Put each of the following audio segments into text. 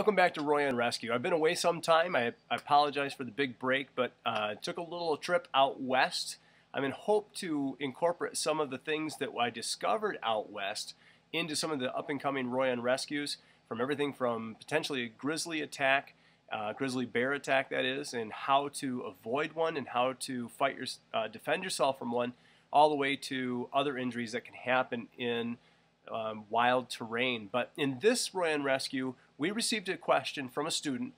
Welcome back to Roy on Rescue. I've been away some time. I, I apologize for the big break, but uh, took a little trip out west. I'm in hope to incorporate some of the things that I discovered out west into some of the up-and-coming Roy on rescues, from everything from potentially a grizzly attack, uh, grizzly bear attack that is, and how to avoid one and how to fight your, uh, defend yourself from one, all the way to other injuries that can happen in um, wild terrain. But in this Roy on rescue, we received a question from a student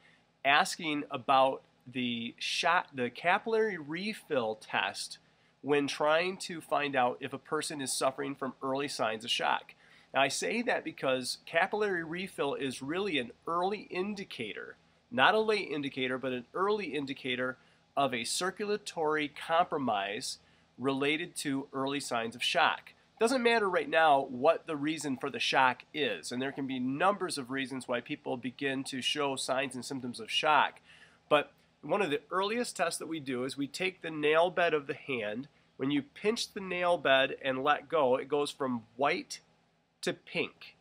asking about the shot, the capillary refill test when trying to find out if a person is suffering from early signs of shock. Now I say that because capillary refill is really an early indicator, not a late indicator, but an early indicator of a circulatory compromise related to early signs of shock. Doesn't matter right now what the reason for the shock is, and there can be numbers of reasons why people begin to show signs and symptoms of shock. But one of the earliest tests that we do is we take the nail bed of the hand. When you pinch the nail bed and let go, it goes from white to pink.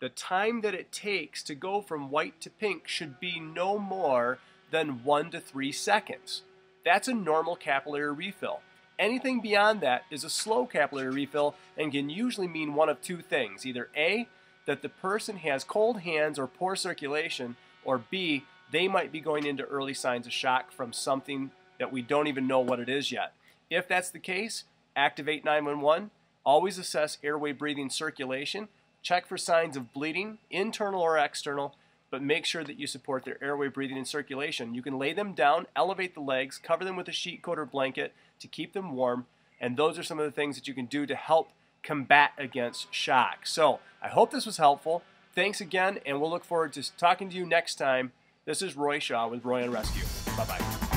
The time that it takes to go from white to pink should be no more than one to three seconds. That's a normal capillary refill. Anything beyond that is a slow capillary refill and can usually mean one of two things. Either A, that the person has cold hands or poor circulation, or B, they might be going into early signs of shock from something that we don't even know what it is yet. If that's the case, activate 911, always assess airway breathing circulation, check for signs of bleeding, internal or external, but make sure that you support their airway breathing and circulation. You can lay them down, elevate the legs, cover them with a sheet coat or blanket to keep them warm, and those are some of the things that you can do to help combat against shock. So I hope this was helpful. Thanks again, and we'll look forward to talking to you next time. This is Roy Shaw with Roy on Rescue. Bye-bye.